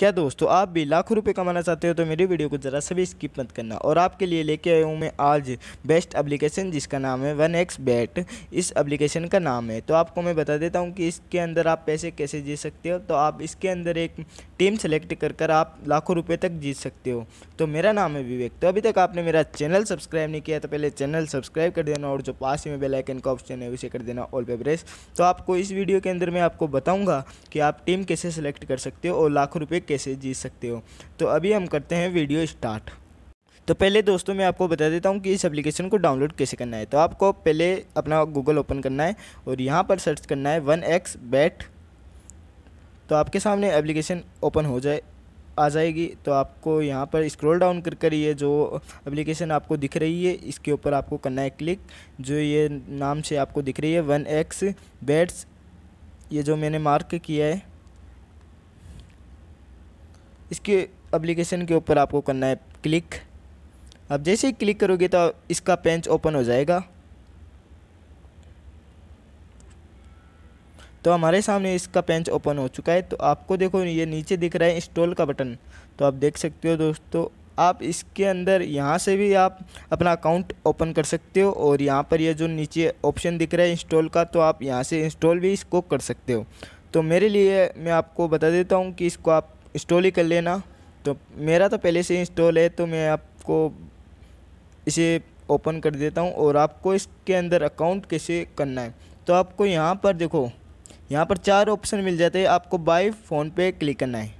क्या दोस्तों, आप भी लाखों रुपए कमाना चाहते हो तो मेरी वीडियो को ज़रा सभी स्किप मत करना और आपके लिए लेके आया हूँ मैं आज बेस्ट एप्लीकेशन जिसका नाम है वन एक्स बैट इस एप्लीकेशन का नाम है। तो आपको मैं बता देता हूँ कि इसके अंदर आप पैसे कैसे जीत सकते हो। तो आप इसके अंदर एक टीम सेलेक्ट कर कर आप लाखों रुपये तक जीत सकते हो। तो मेरा नाम है विवेक। तो अभी तक आपने मेरा चैनल सब्सक्राइब नहीं किया तो पहले चैनल सब्सक्राइब कर देना और जो पास ही में बेलाइकन का ऑप्शन है उसे कर देना ऑल पे प्रेस तो आपको इस वीडियो के अंदर मैं आपको बताऊँगा कि आप टीम कैसे सेलेक्ट कर सकते हो और लाखों रुपये कैसे जीत सकते हो। तो अभी हम करते हैं वीडियो स्टार्ट। तो पहले दोस्तों मैं आपको बता देता हूँ कि इस एप्लीकेशन को डाउनलोड कैसे करना है। तो आपको पहले अपना गूगल ओपन करना है और यहाँ पर सर्च करना है वन एक्स बैट तो आपके सामने एप्लीकेशन ओपन हो जाए, आ जाएगी। तो आपको यहाँ पर स्क्रॉल डाउन कर कर ये जो एप्लीकेशन आपको दिख रही है, इसके ऊपर आपको करना है क्लिक जो ये नाम से आपको दिख रही है वन एक्स बैट्स ये जो मैंने मार्क किया है इसके एप्लीकेशन के ऊपर आपको करना है क्लिक अब जैसे ही क्लिक करोगे तो इसका पेंच ओपन हो जाएगा। तो हमारे सामने इसका पेंच ओपन हो चुका है। तो आपको देखो, ये नीचे दिख रहा है इंस्टॉल का बटन तो आप देख सकते हो दोस्तों, आप इसके अंदर यहाँ से भी आप अपना अकाउंट ओपन कर सकते हो और यहाँ पर ये जो नीचे ऑप्शन दिख रहा है इंस्टॉल का तो आप यहाँ से इंस्टॉल भी इसको कर सकते हो। तो मेरे लिए मैं आपको बता देता हूँ कि इसको आप इंस्टॉल ही कर लेना। तो मेरा तो पहले से इंस्टॉल है तो मैं आपको इसे ओपन कर देता हूँ और आपको इसके अंदर अकाउंट कैसे करना है। तो आपको यहाँ पर देखो, यहाँ पर चार ऑप्शन मिल जाते हैं, आपको बाय फ़ोन पे क्लिक करना है।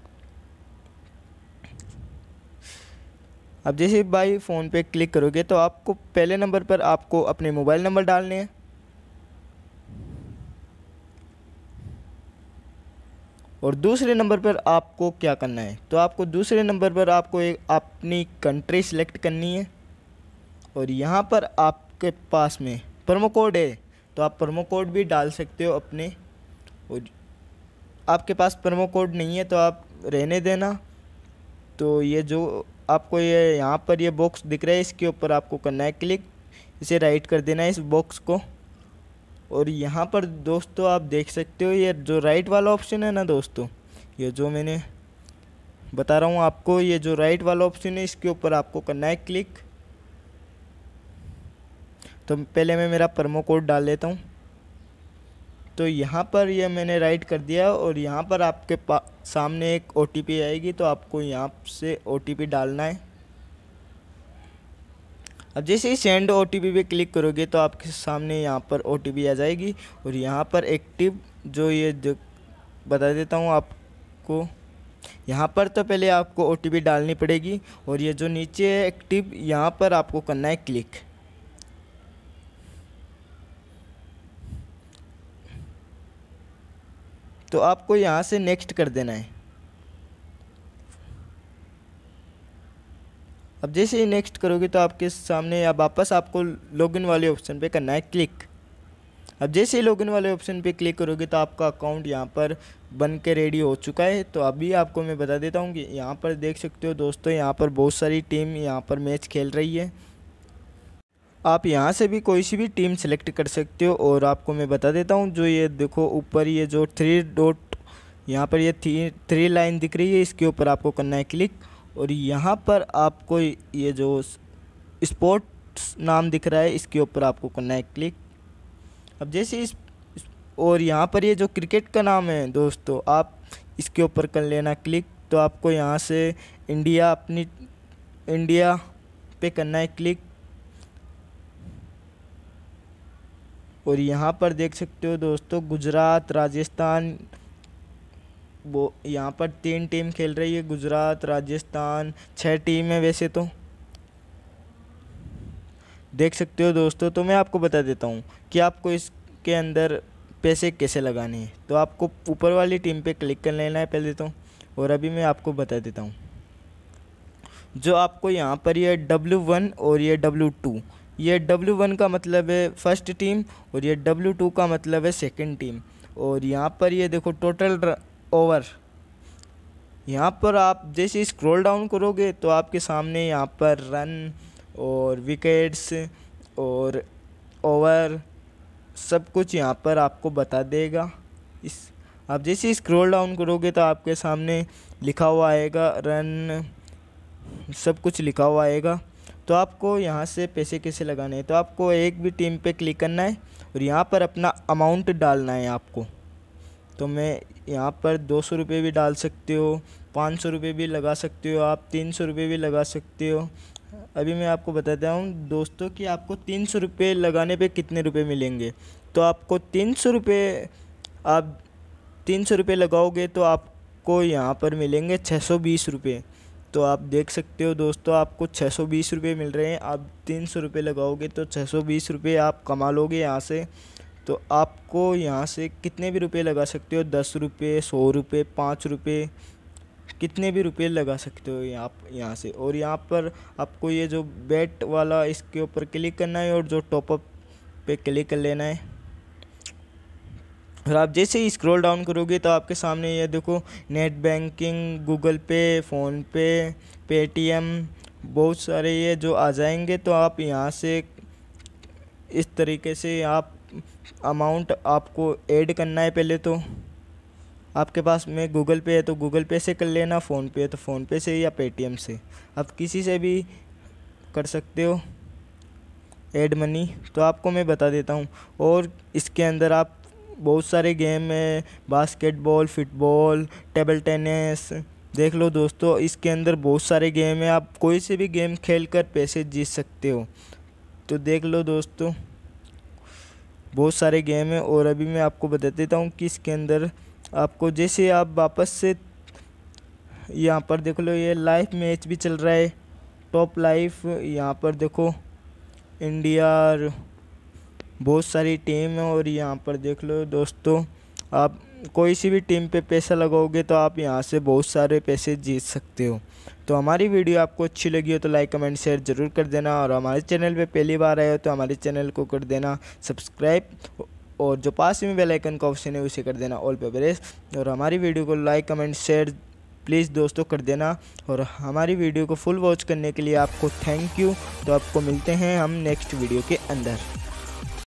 अब जैसे बाई फ़ोन पे क्लिक करोगे तो आपको पहले नंबर पर आपको अपने मोबाइल नंबर डालने हैं। और दूसरे नंबर पर आपको क्या करना है? तो आपको दूसरे नंबर पर आपको एक अपनी कंट्री सेलेक्ट करनी है। और यहाँ पर आपके पास में प्रोमो कोड है। तो आप प्रोमो कोड भी डाल सकते हो अपने। और आपके पास प्रोमो कोड नहीं है तो आप रहने देना। तो ये जो आपको ये यहाँ पर ये बॉक्स दिख रहा है, इसके ऊपर आपको करना है क्लिक इसे राइट कर देना है इस बॉक्स को। और यहाँ पर दोस्तों आप देख सकते हो, ये जो राइट वाला ऑप्शन है ना दोस्तों, ये जो मैंने बता रहा हूँ आपको, ये जो राइट वाला ऑप्शन है, इसके ऊपर आपको करना है क्लिक तो पहले मैं मेरा प्रोमो कोड डाल लेता हूँ। तो यहाँ पर ये मैंने राइट कर दिया और यहाँ पर आपके सामने एक ओटीपी आएगी तो आपको यहाँ से ओटीपी डालना है। अब जैसे ही सेंड ओ टी पे क्लिक करोगे तो आपके सामने यहाँ पर ओटीपी आ जाएगी और यहाँ पर एक्टिव जो ये जो बता देता हूँ आपको, यहाँ पर तो पहले आपको ओटीपी डालनी पड़ेगी और ये जो नीचे है एक्टिव यहाँ पर आपको करना है क्लिक तो आपको यहाँ से नेक्स्ट कर देना है। अब जैसे ही नेक्स्ट करोगे तो आपके सामने या वापस आपको लॉगिन वाले ऑप्शन पे करना है क्लिक अब जैसे ही लॉगिन वाले ऑप्शन पे क्लिक करोगे तो आपका अकाउंट यहाँ पर बन के रेडी हो चुका है। तो अभी आपको मैं बता देता हूँ कि यहाँ पर देख सकते हो दोस्तों, यहाँ पर बहुत सारी टीम यहाँ पर मैच खेल रही है। आप यहाँ से भी कोई सी भी टीम सेलेक्ट कर सकते हो और आपको मैं बता देता हूँ, जो ये देखो ऊपर ये जो थ्री डॉट यहाँ पर ये थ्री थ्री लाइन दिख रही है, इसके ऊपर आपको करना है क्लिक और यहाँ पर आपको ये जो स्पोर्ट्स नाम दिख रहा है, इसके ऊपर आपको करना है क्लिक अब जैसे इस और यहाँ पर ये जो क्रिकेट का नाम है दोस्तों, आप इसके ऊपर कर लेना क्लिक तो आपको यहाँ से इंडिया अपनी इंडिया पे करना है क्लिक और यहाँ पर देख सकते हो दोस्तों, गुजरात, राजस्थान वो यहाँ पर तीन टीम खेल रही है, गुजरात, राजस्थान छः टीम है वैसे तो। देख सकते हो दोस्तों तो मैं आपको बता देता हूँ कि आपको इसके अंदर पैसे कैसे लगाने हैं। तो आपको ऊपर वाली टीम पे क्लिक कर लेना है पहले तो और अभी मैं आपको बता देता हूँ। जो आपको यहाँ पर ये डब्ल्यू वन और ये डब्ल्यू टू ये डब्ल्यू वन का मतलब है फ़र्स्ट टीम और ये डब्ल्यू टू का मतलब है सेकंड टीम और यहाँ पर ये देखो टोटल ओवर यहाँ पर आप जैसे स्क्रॉल डाउन करोगे तो आपके सामने यहाँ पर रन और विकेट्स और ओवर सब कुछ यहाँ पर आपको बता देगा। इस, आप जैसे स्क्रॉल डाउन करोगे तो आपके सामने लिखा हुआ आएगा रन सब कुछ लिखा हुआ आएगा। तो आपको यहाँ से पैसे कैसे लगाने हैं? तो आपको एक भी टीम पे क्लिक करना है और यहाँ पर अपना अमाउंट डालना है आपको। तो मैं यहाँ पर दो सौ रुपये भी डाल सकते हो, पाँच सौ रुपये भी लगा सकते हो आप, तीन सौ रुपये भी लगा सकते हो। अभी मैं आपको बताता हूँ दोस्तों कि आपको तीन सौ रुपये लगाने पे कितने रुपए मिलेंगे। तो आपको तीन सौ रुपये, आप तीन सौ रुपये लगाओगे तो आपको यहाँ पर मिलेंगे छः सौ बीस रुपये। तो आप देख सकते हो दोस्तों आपको छः सौ बीस रुपये मिल रहे हैं, आप तीन सौ रुपये लगाओगे तो छः सौ बीस रुपये आप कमा लोगे यहाँ से। तो आपको यहाँ से कितने भी रुपये लगा सकते हो? दस रुपये, सौ रुपये, पाँच रुपये, कितने भी रुपये लगा सकते हो यहाँ यहाँ से। और यहाँ पर आपको ये जो बैट वाला इसके ऊपर क्लिक करना है और जो टॉपअप पे क्लिक कर लेना है। और आप जैसे ही स्क्रॉल डाउन करोगे तो आपके सामने ये देखो, net banking, Google Pay PhonePe Paytm, बहुत सारे ये जो आ जाएँगे तो आप यहाँ से इस तरीके से आप अमाउंट आपको ऐड करना है पहले तो। आपके पास में गूगल पे है तो गूगल पे से कर लेना, फ़ोन पे है तो फ़ोन पे से या पेटीएम से। आप किसी से भी कर सकते हो ऐड मनी। तो आपको मैं बता देता हूँ। और इसके अंदर आप बहुत सारे गेम है, बास्केटबॉल, फुटबॉल, टेबल टेनिस, देख लो दोस्तों, इसके अंदर बहुत सारे गेम है। आप कोई से भी गेम खेल कर पैसे जीत सकते हो। तो देख लो दोस्तों। बहुत सारे गेम हैं और अभी मैं आपको बता देता हूँ कि इसके अंदर आपको जैसे आप वापस से यहाँ पर देख लो, ये लाइव मैच भी चल रहा है। टॉप लाइफ यहाँ पर देखो इंडिया बहुत सारी टीम है और यहाँ पर देख लो दोस्तों, आप कोई सी भी टीम पे पैसा लगाओगे तो आप यहाँ से बहुत सारे पैसे जीत सकते हो। तो हमारी वीडियो आपको अच्छी लगी हो तो लाइक, कमेंट, शेयर ज़रूर कर देना और हमारे चैनल पे पहली बार आए हो तो हमारे चैनल को कर देना सब्सक्राइब और जो पास में बेल आइकन का ऑप्शन है उसे कर देना ऑल पे प्रेस और हमारी वीडियो को लाइक, कमेंट, शेयर प्लीज़ दोस्तों कर देना और हमारी वीडियो को फुल वॉच करने के लिए आपको थैंक यू। तो आपको मिलते हैं हम नेक्स्ट वीडियो के अंदर।